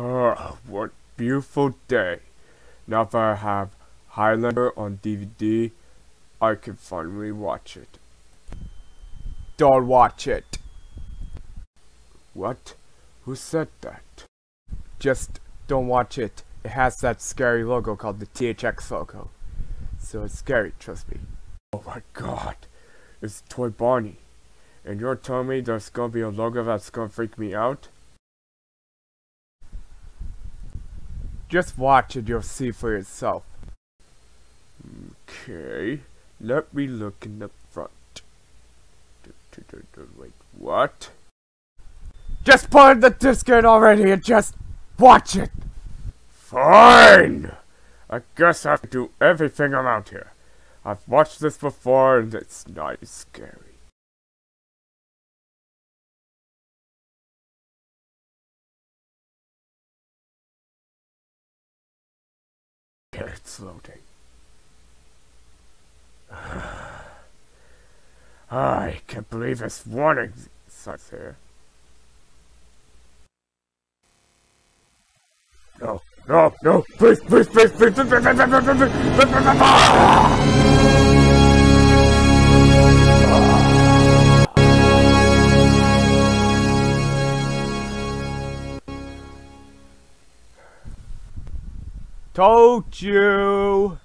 Oh, what beautiful day. Now that I have Highlander on DVD, I can finally watch it. Don't watch it. What? Who said that? Just don't watch it. It has that scary logo called the THX logo. So it's scary, trust me. Oh my god. It's Toy Bonnie. And you're telling me there's gonna be a logo that's gonna freak me out? Just watch it, you'll see for yourself. Okay, let me look in the front. Wait, what? Just put the disc in already and just watch it! Fine! I guess I have to do everything around here. I've watched this before and it's not scary. It's loading. I can't believe this warning signs here. No, no, no, please, please, please, please, please, please, please, please, please, please, please, please, Told you!